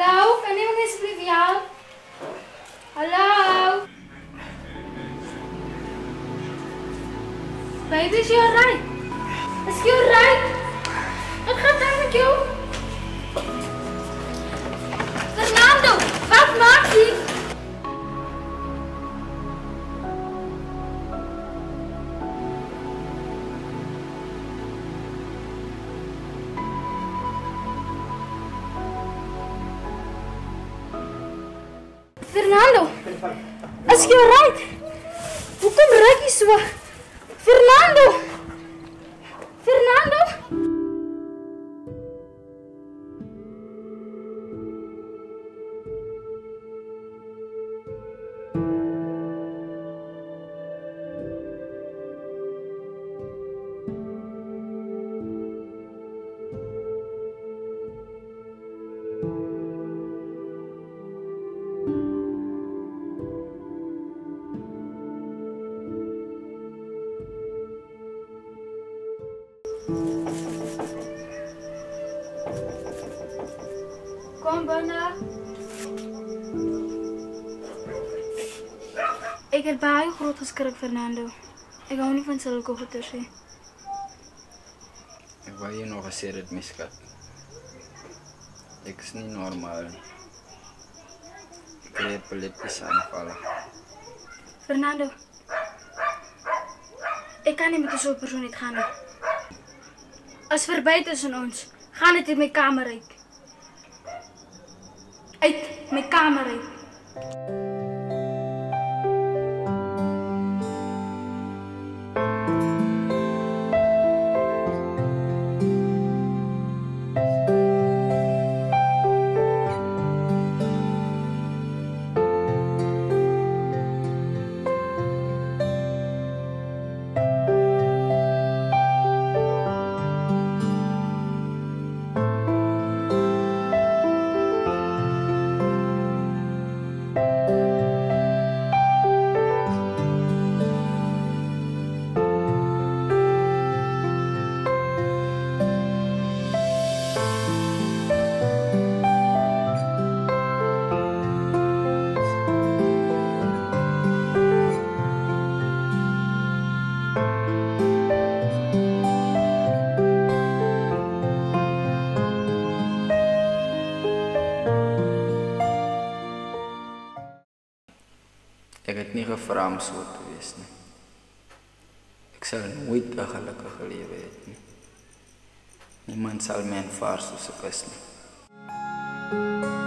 Hallo, kan iemand alsjeblieft jou? Hallo? Baby, is je alright? Is je alright? Wat gaat er met jou? Fernando, is jy alright? Hoekom ruik jy so? Fernando! Fernando! Kom binne. Ek het baie groot geskrik, Fernando. Ek hou nie van sulke goeters nie. Ek wou jy nog dit my skat. Ek is nie normaal. Ek kry epileptische aanvalle. Fernando. Ek kan nie met 'n so 'n persoon net gaan. As verby tussen ons, gaan dit uit my kamer uit. Uit my kamer uit. Het nie gevra om so te wees nie. Ek sal nooit 'n gelukkige lewe hê nie. Niemand sal my aanvaar soos ek is nie.